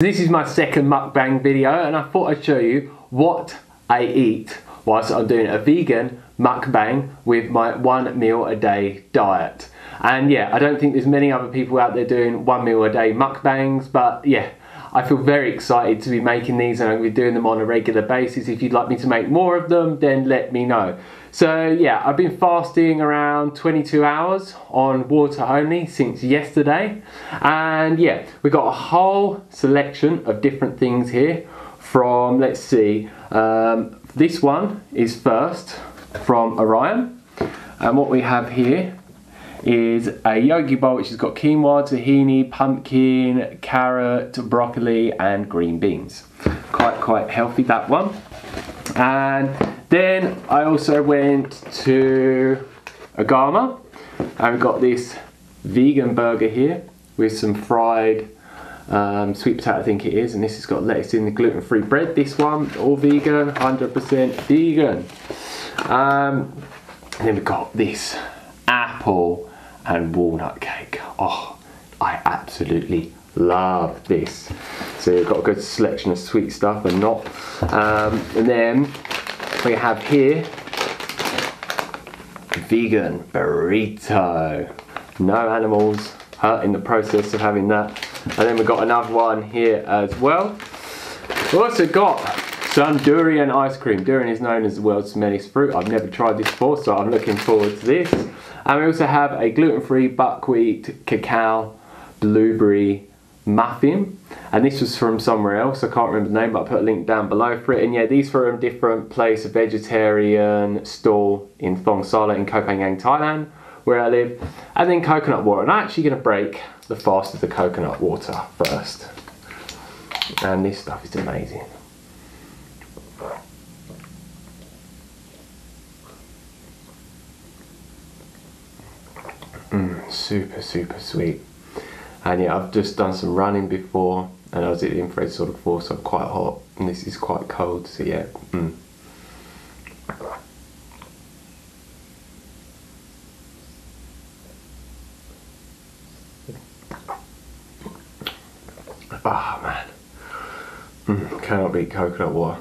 This is my second mukbang video and I thought I'd show you what I eat whilst I'm doing a vegan mukbang with my one meal a day diet. And yeah, I don't think there's many other people out there doing one meal a day mukbangs, but yeah, I feel very excited to be making these and I'm going to be doing them on a regular basis. If you'd like me to make more of them, then let me know. So yeah, I've been fasting around 22 hours on water only since yesterday. And yeah, we've got a whole selection of different things here from, let's see, um, this one is first from Orion. And what we have here is a yogi bowl which has got quinoa, tahini, pumpkin, carrot, broccoli and green beans. Quite, quite healthy that one. And then I also went to Agama and we got this vegan burger here with some fried um, sweet potato I think it is and this has got lettuce in the gluten-free bread this one all vegan 100% vegan um, then we've got this apple and walnut cake. Oh, I absolutely love this. So you've got a good selection of sweet stuff and not. Um, and then we have here vegan burrito. No animals hurt in the process of having that. And then we've got another one here as well. We've also got some durian ice cream. Durian is known as the world's smelliest fruit. I've never tried this before, so I'm looking forward to this. And we also have a gluten-free buckwheat cacao blueberry muffin and this was from somewhere else I can't remember the name but I put a link down below for it. And yeah these were from a different place a vegetarian stall in Thong Sala in Koh Phangan Thailand where I live. And then coconut water and I'm actually going to break the fast of the coconut water first. And this stuff is amazing. Mm, super, super sweet. And yeah, I've just done some running before and I was at the infrared sort of force, so I'm quite hot and this is quite cold, so yeah. Mm. Ah oh, man, mm, cannot beat coconut water.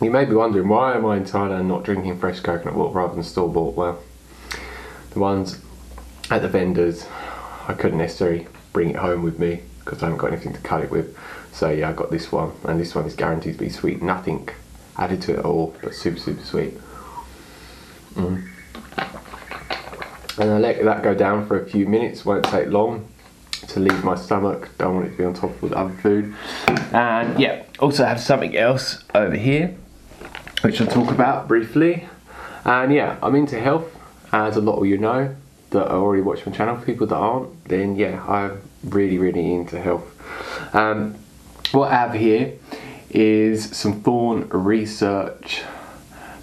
You may be wondering why am I in Thailand not drinking fresh coconut water rather than store bought? Well, the ones at the vendors, I couldn't necessarily bring it home with me because I haven't got anything to cut it with. So yeah, I got this one, and this one is guaranteed to be sweet. Nothing added to it at all, but super super sweet. Mm. And I let that go down for a few minutes. Won't take long to leave my stomach. Don't want it to be on top of the other food. And yeah, also have something else over here which I'll talk about briefly. And yeah, I'm into health, as a lot of you know that are already watch my channel. People that aren't, then yeah, I'm really, really into health. Um, what I have here is some Thorne Research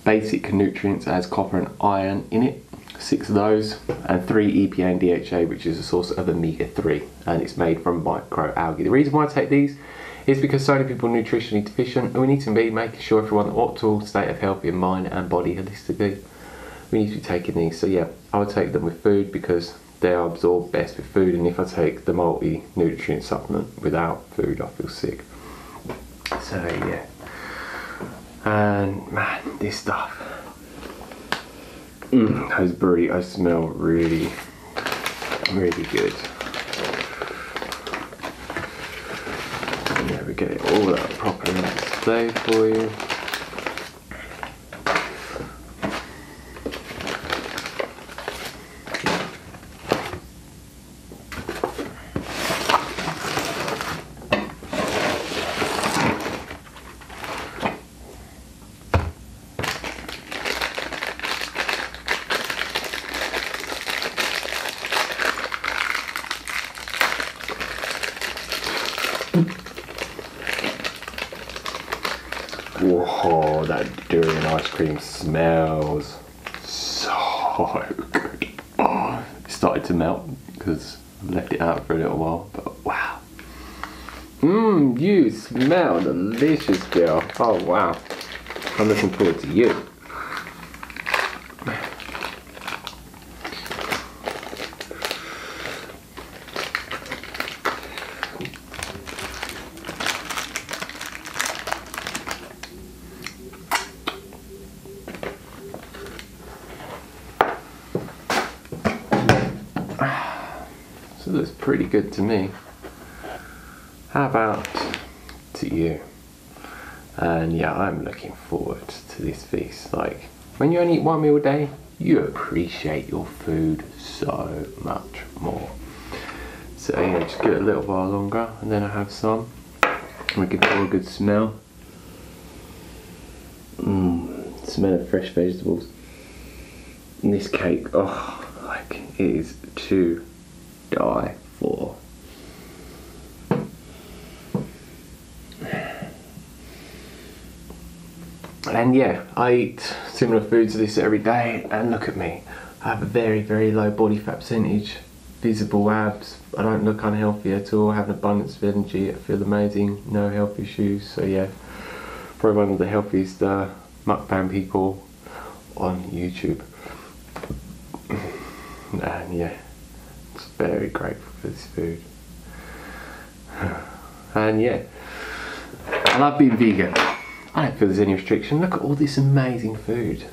basic nutrients as copper and iron in it. Six of those, and three EPA and DHA, which is a source of omega-3, and it's made from microalgae. The reason why I take these is because so many people are nutritionally deficient and we need to be making sure everyone optimal state of health in mind and body holistically. We need to be taking these. So yeah, I would take them with food because they are absorbed best with food and if I take the multi-nutrient supplement without food I feel sick. So yeah. And man, this stuff. Mm, those burritos smell really, really good. And yeah, we get it all out properly on for you. Whoa, that durian ice cream smells so good. Oh, it started to melt because I've left it out for a little while, but wow. Mmm, you smell delicious, girl. Oh, wow. I'm looking forward to you. So it looks pretty good to me. How about to you? And yeah, I'm looking forward to this feast. Like, when you only eat one meal a day, you appreciate your food so much more. So yeah, just give it a little while longer and then I have some. We give it all a good smell. Mmm, smell of fresh vegetables. And this cake, oh, like it is to die for. And yeah, I eat similar foods to this every day, and look at me. I have a very, very low body fat percentage, visible abs. I don't look unhealthy at all. I have an abundance of energy. I feel amazing. No health issues. So yeah, probably one of the healthiest uh, mukbang people on YouTube. And yeah, it's very grateful for this food. And yeah, I love being vegan. I don't feel there's any restriction. Look at all this amazing food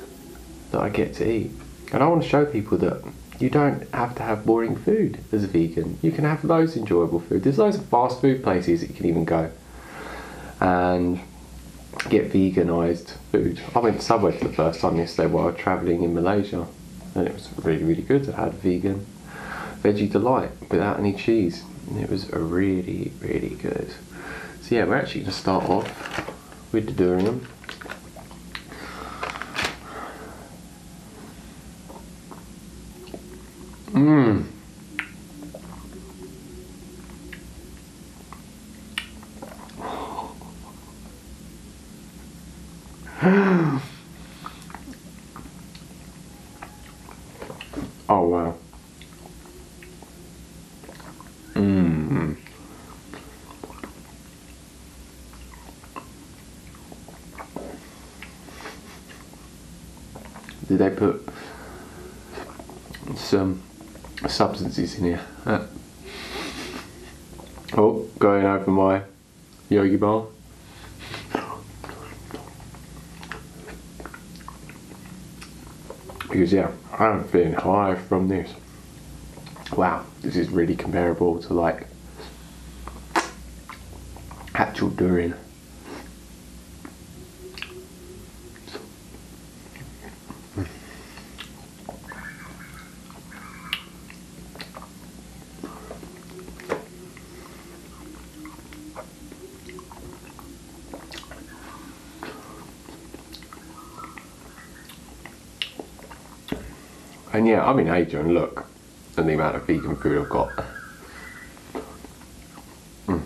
that I get to eat. And I want to show people that you don't have to have boring food as a vegan. You can have loads of enjoyable food. There's loads of fast food places that you can even go and get veganised food. I went to Subway for the first time yesterday while travelling in Malaysia and it was really, really good. I had vegan veggie delight without any cheese. And it was really, really good. So yeah, we're actually going to start off with the durian. Mmm. In here? Uh, oh, going over my yogi bar. Because yeah, I'm feeling high from this. Wow, this is really comparable to like actual durian. I'm in Asia and look at the amount of vegan food I've got. Mm.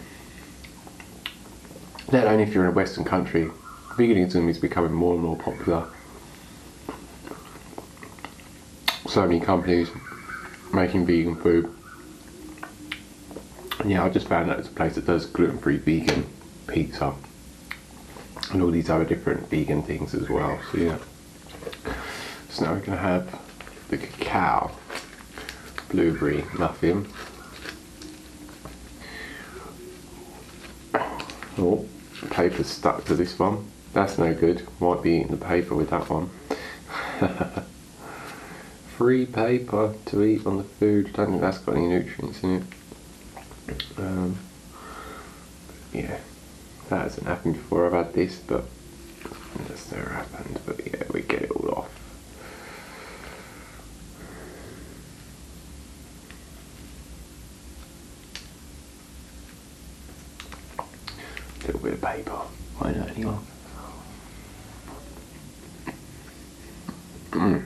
Let alone if you're in a Western country, veganism is becoming more and more popular. So many companies making vegan food. And yeah, I just found out it's a place that does gluten-free vegan pizza and all these other different vegan things as well. So yeah. So now we're gonna have the cacao blueberry muffin. Oh, paper's stuck to this one. That's no good. Might be eating the paper with that one. Free paper to eat on the food. Don't think that's got any nutrients in it. Um, yeah, that hasn't happened before. I've had this, but that's never happened. But yeah, we get it all off. little bit of paper. Why not anymore? Mm.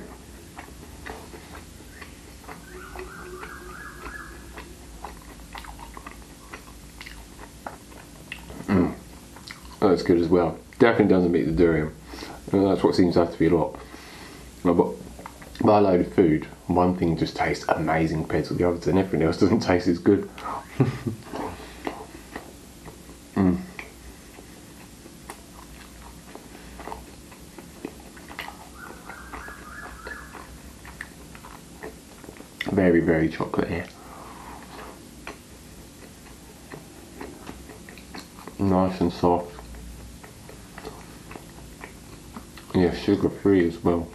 Mm. That's good as well. Definitely doesn't beat the durian. And that's what seems to have to be a lot. But by a load of food, one thing just tastes amazing compared to the others, and everything else doesn't taste as good. Chocolate here, Nice and soft. Yeah, sugar free as well.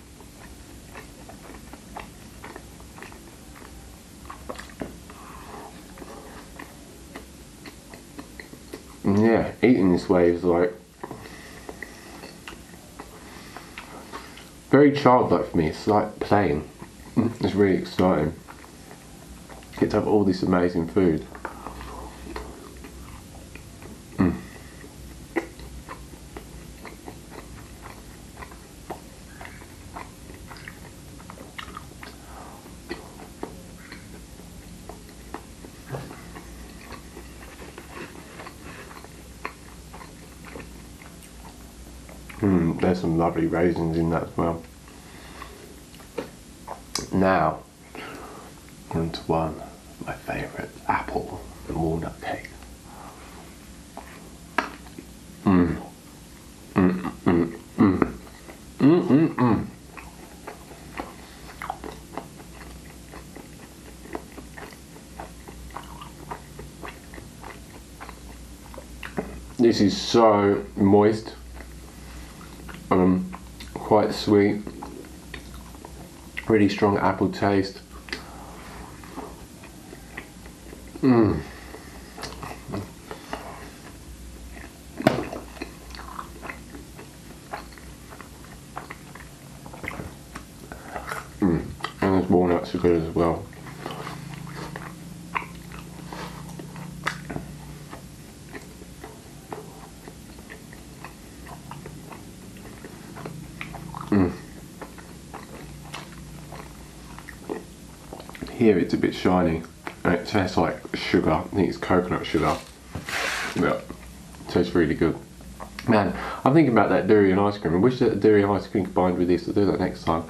yeah, eating this way is like very childlike for me. It's like playing. It's really exciting. Get to have all this amazing food. Mm. Mm, there's some lovely raisins in that as well. Now, on to one of my favourite apple and walnut cake. Mm. Mm, mm, mm. Mm, mm, mm. This is so moist, um, quite sweet, really strong apple taste. Mm. Mm. And those walnuts are good as well. Here it's a bit shiny and it tastes like sugar. I think it's coconut sugar. Yeah, tastes really good. Man, I'm thinking about that durian ice cream. I wish that durian ice cream combined with this. I'll do that next time.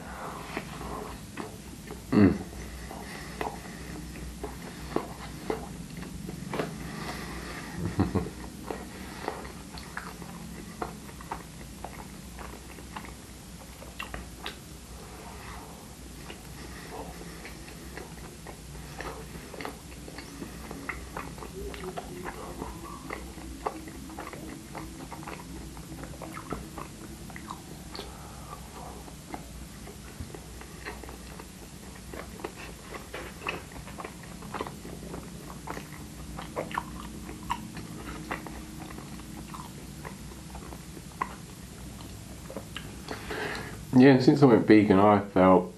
Yeah, since I went vegan, I felt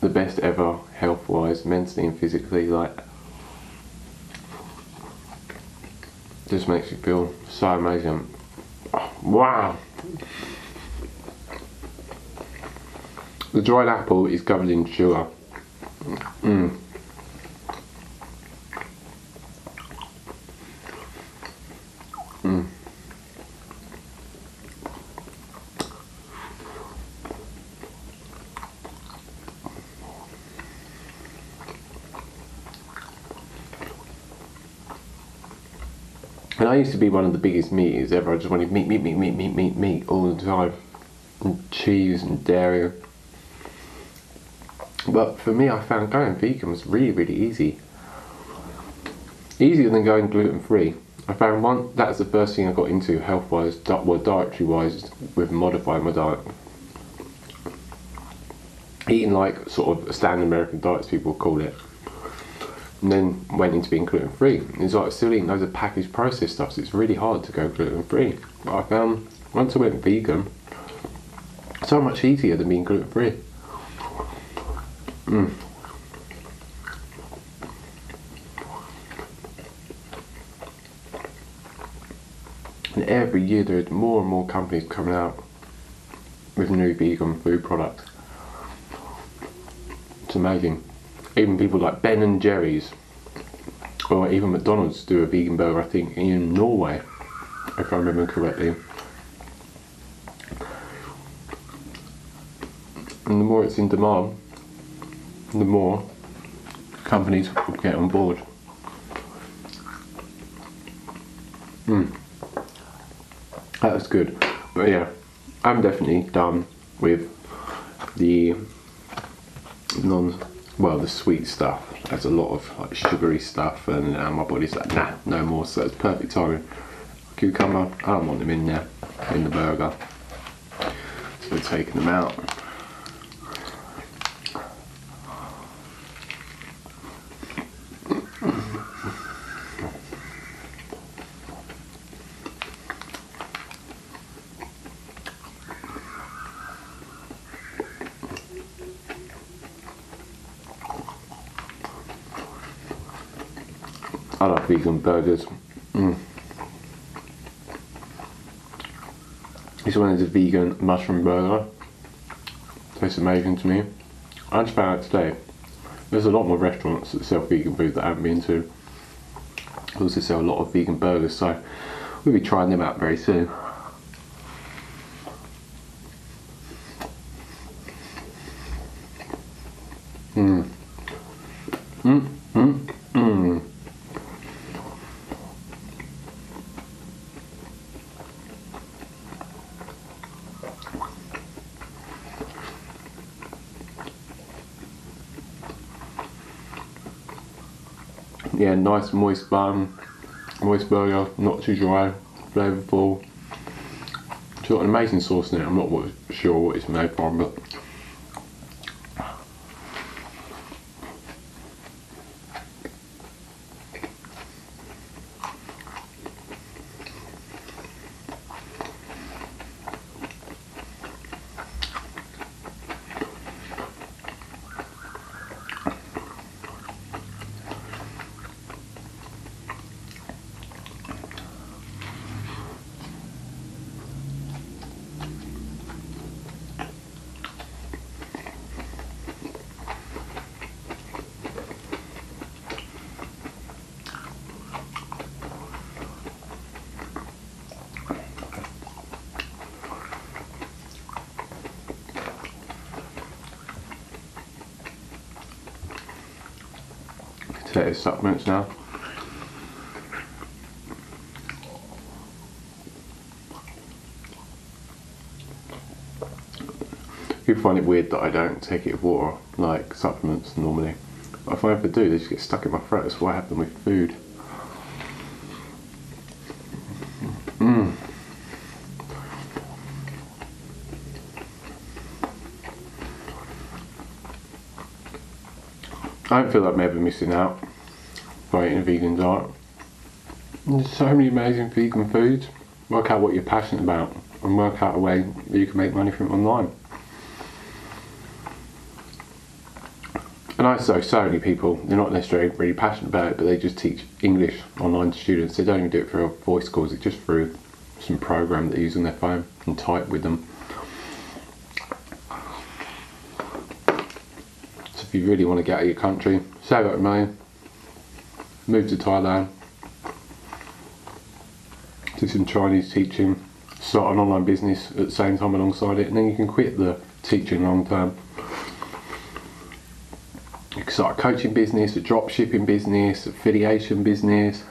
the best ever health wise, mentally and physically. Like, just makes you feel so amazing. Wow! The dried apple is covered in sugar. And I used to be one of the biggest meat eaters ever. I just wanted meat, meat, meat, meat, meat, meat, meat all the time. And cheese and dairy. But for me, I found going vegan was really, really easy. Easier than going gluten free. I found one, that's the first thing I got into health wise, well, dietary wise, with modifying my diet. Eating like sort of standard American diets, people call it and then went into being gluten free. It's like still eating loads of packaged processed stuff, so it's really hard to go gluten free. But I found once I went vegan, so much easier than being gluten free. Mm. And every year there's more and more companies coming out with new vegan food products. It's amazing even people like Ben and Jerry's, or even McDonald's do a vegan burger, I think, in Norway, if I remember correctly. And the more it's in demand, the more companies will get on board. Mm. That was good. But yeah, I'm definitely done with the non well, the sweet stuff. There's a lot of like sugary stuff, and my body's like, nah, no more. So it's perfect timing. Cucumber, I don't want them in there, in the burger. So we're taking them out. I love vegan burgers. Mm. This one is a vegan mushroom burger. Tastes amazing to me. I just found out today there's a lot more restaurants that sell vegan food that I haven't been to. Also sell a lot of vegan burgers, so we'll be trying them out very soon. Mmm. Mmm. Mmm. Mmm. Yeah, nice moist bun, moist burger, not too dry, flavourful. It's got an amazing sauce in it. I'm not sure what it's made from, but potato supplements now. People find it weird that I don't take it with water, like supplements normally. But if I ever do, they just get stuck in my throat. That's what happened with food. Feel like I'm ever missing out by eating vegan diet. There's so many amazing vegan foods. Work out what you're passionate about and work out a way that you can make money from it online. And I know so many people, they're not necessarily really passionate about it, but they just teach English online to students. They don't even do it through voice calls, it's just through some program they use on their phone and type with them. If you really want to get out of your country, save up money, move to Thailand, do some Chinese teaching, start an online business at the same time alongside it, and then you can quit the teaching long term. You can start a coaching business, a drop shipping business, affiliation business.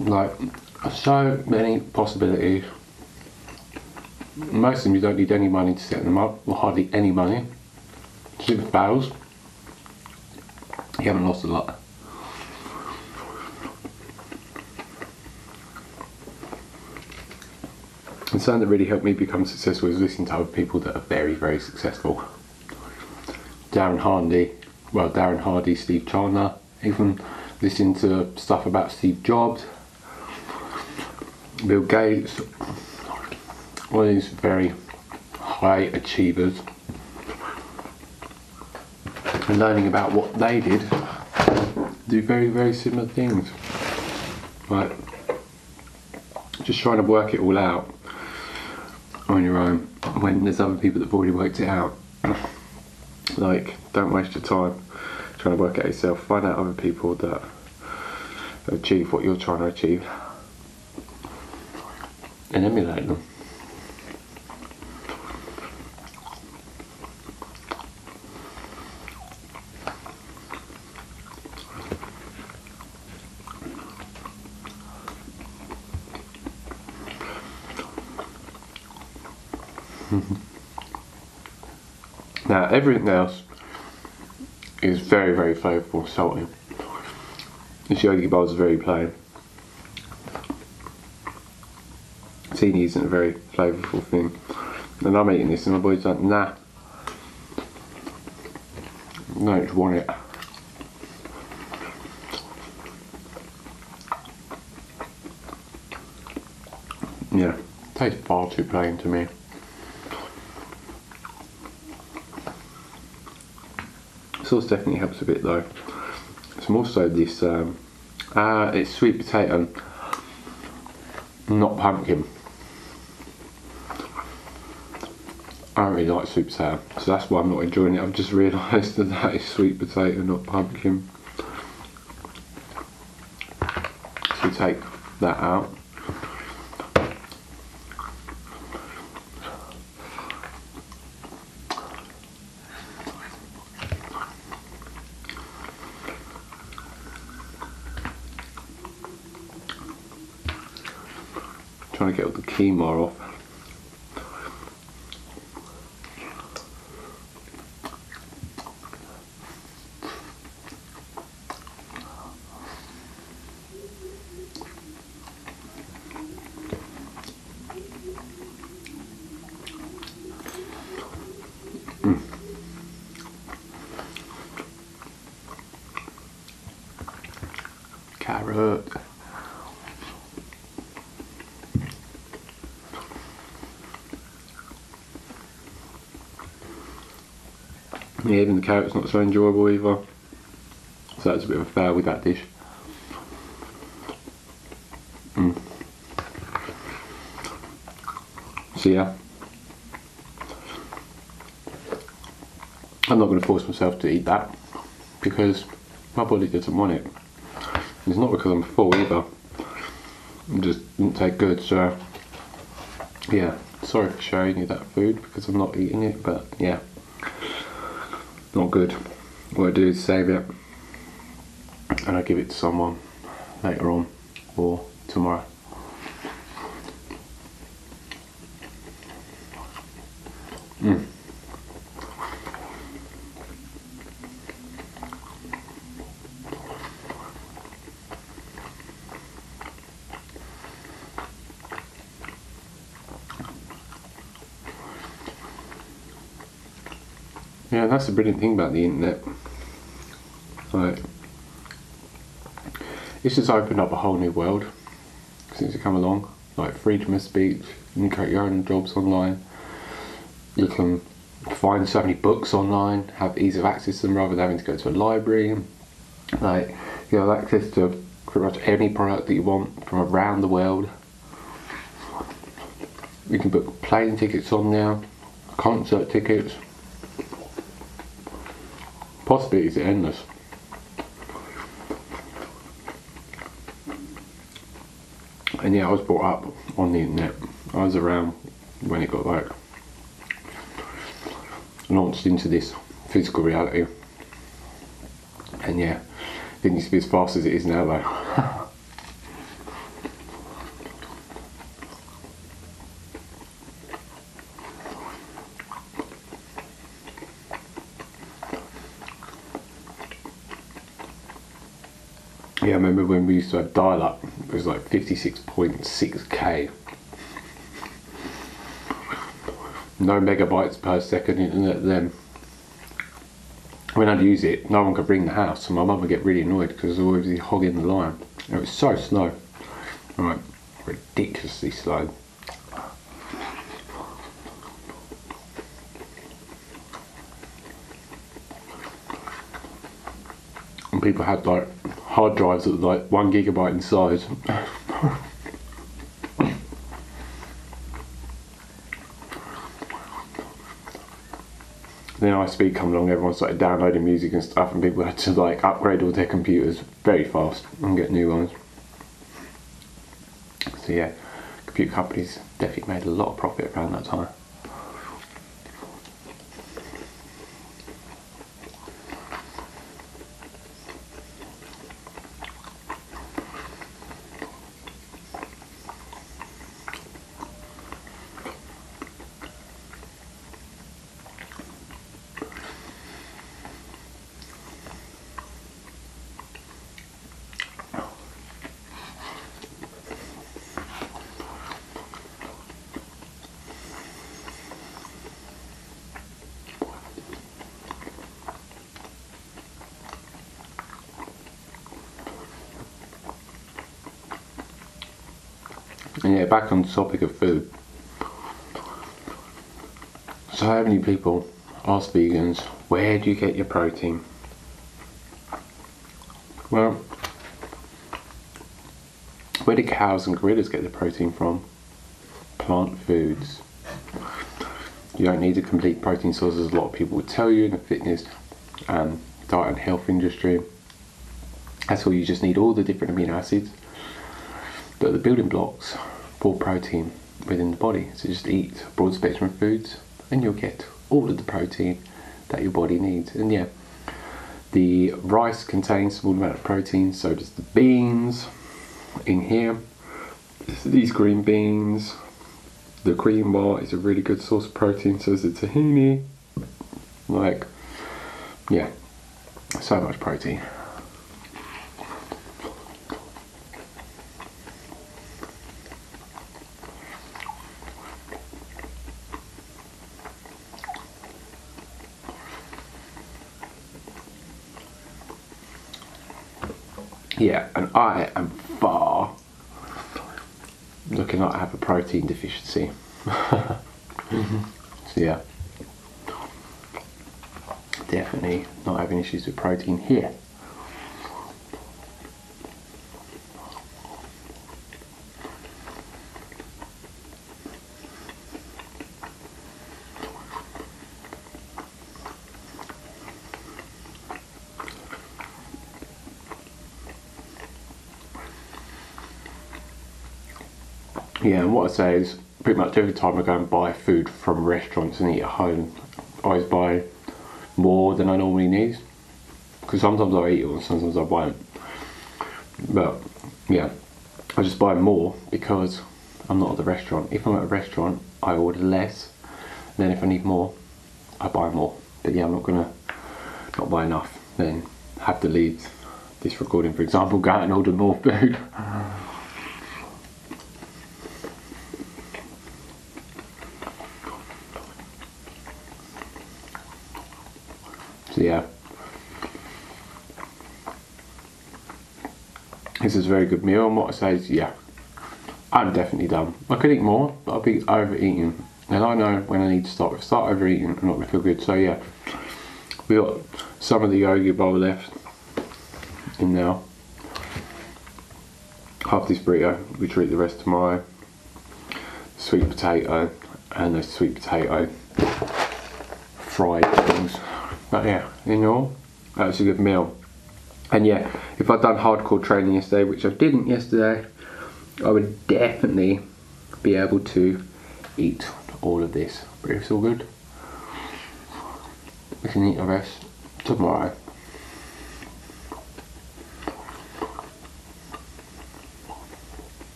Like so many possibilities. Most of them you don't need any money to set them up, or hardly any money. If it you haven't lost a lot. And something that really helped me become successful is listening to other people that are very, very successful. Darren Hardy, well, Darren Hardy, Steve Chandler, even listening to stuff about Steve Jobs, Bill Gates, all these very high achievers, and learning about what they did, do very, very similar things. Like, just trying to work it all out on your own when there's other people that have already worked it out. like, don't waste your time trying to work it yourself. Find out other people that achieve what you're trying to achieve and emulate them. Now, everything else is very, very flavourful, salty. This yogi bowl is very plain. Tahini isn't a very flavourful thing. And I'm eating this and my boy's like, nah. No, just want it. Yeah, tastes far too plain to me. Sauce definitely helps a bit though. some also this. Um, uh, it's sweet potato, not pumpkin. I don't really like sweet potato, so that's why I'm not enjoying it. I've just realised that that is sweet potato, not pumpkin. So take that out. Trying to get all the quinoa off. Carrot. Even the carrot's not so enjoyable either. So that's a bit of a fail with that dish. Mm. So yeah. I'm not going to force myself to eat that because my body doesn't want it. It's not because I'm full either. It just didn't take good, so yeah. Sorry for showing you that food because I'm not eating it, but yeah. Not good. What I do is save it and I give it to someone later on or tomorrow. Mm. Yeah, that's the brilliant thing about the internet. Like, it's just opened up a whole new world since it come along. Like freedom of speech, you can create your own jobs online. You can find so many books online, have ease of access to them rather than having to go to a library. Like, you have access to pretty much any product that you want from around the world. You can book plane tickets on now, concert tickets. Possibilities are endless. And yeah, I was brought up on the internet. I was around when it got like launched into this physical reality. And yeah, didn't used to be as fast as it is now though. Yeah, I remember when we used to have dial up, it was like 56.6k. No megabytes per second internet then. When I'd use it, no one could ring the house, and my mum would get really annoyed because there was always hogging the line. It was so slow. Right, ridiculously slow. And people had like hard drives that were like one gigabyte in size. then iSpeed come along, everyone started downloading music and stuff, and people had to like upgrade all their computers very fast and get new ones. So yeah, computer companies definitely made a lot of profit around that time. And yeah, back on the topic of food. So how many people ask vegans, where do you get your protein? Well, where do cows and gorillas get their protein from? Plant foods. You don't need a complete protein source, as a lot of people would tell you in the fitness, and diet, and health industry. That's all you just need all the different amino acids that are the building blocks for protein within the body. So just eat a broad spectrum of foods and you'll get all of the protein that your body needs. And yeah, the rice contains a small amount of protein, so does the beans in here. These green beans, the quinoa is a really good source of protein, so is the tahini. Like, yeah, so much protein. Yeah, and I am far looking like I have a protein deficiency. so yeah, definitely not having issues with protein here. Yeah, and what I say is pretty much every time I go and buy food from restaurants and eat at home, I always buy more than I normally need. Because sometimes I eat it and sometimes I won't. But yeah, I just buy more because I'm not at the restaurant. If I'm at a restaurant, I order less. Then if I need more, I buy more. But yeah, I'm not gonna not buy enough. Then have to leave this recording, for example, go out and order more food. So yeah. This is a very good meal and what I say is yeah, I'm definitely done. I could eat more, but I'll be overeating. And I know when I need to I start overeating, I'm not gonna feel good. So yeah, we got some of the yogi bowl left in now. Half this burrito, we treat the rest tomorrow. Sweet potato and a sweet potato fried things. But yeah, in all, that was a good meal. And yeah, if I'd done hardcore training yesterday, which I didn't yesterday, I would definitely be able to eat all of this. But it's all good. We can eat the rest tomorrow.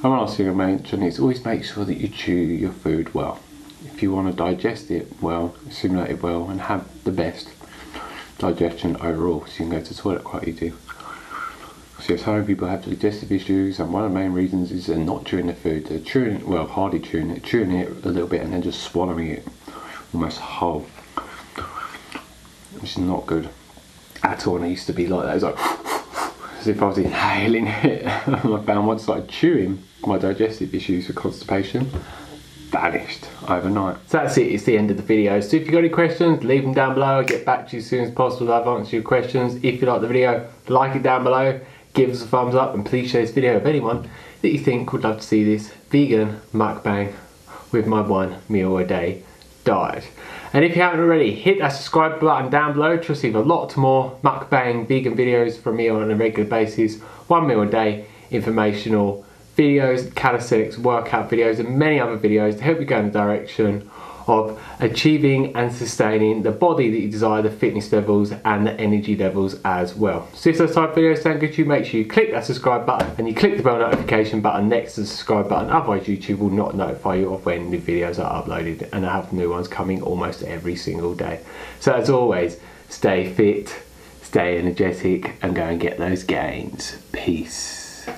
And one last thing I mention is always make sure that you chew your food well. If you want to digest it well, assimilate it well, and have the best digestion overall, so you can go to the toilet quite easy. So yes, many people have digestive issues, and one of the main reasons is they're not chewing the food. They're chewing it, well, hardly chewing it, chewing it a little bit, and then just swallowing it almost whole, which is not good at all. And I used to be like that. It's like if I was inhaling it. I found once I started chewing, my digestive issues with constipation vanished overnight. So that's it, it's the end of the video. So if you've got any questions, leave them down below. I'll get back to you as soon as possible. I've answered your questions. If you like the video, like it down below, give us a thumbs up, and please share this video with anyone that you think would love to see this vegan mukbang with my one meal a day diet. And if you haven't already, hit that subscribe button down below to receive a lot more mukbang vegan videos from me on a regular basis, one meal a day, informational videos, calisthenics, workout videos, and many other videos to help you go in the direction of achieving and sustaining the body that you desire, the fitness levels and the energy levels as well. So if those type of videos sound good to you, make sure you click that subscribe button and you click the bell notification button next to the subscribe button, otherwise YouTube will not notify you of when new videos are uploaded and I have new ones coming almost every single day. So as always, stay fit, stay energetic and go and get those gains. Peace.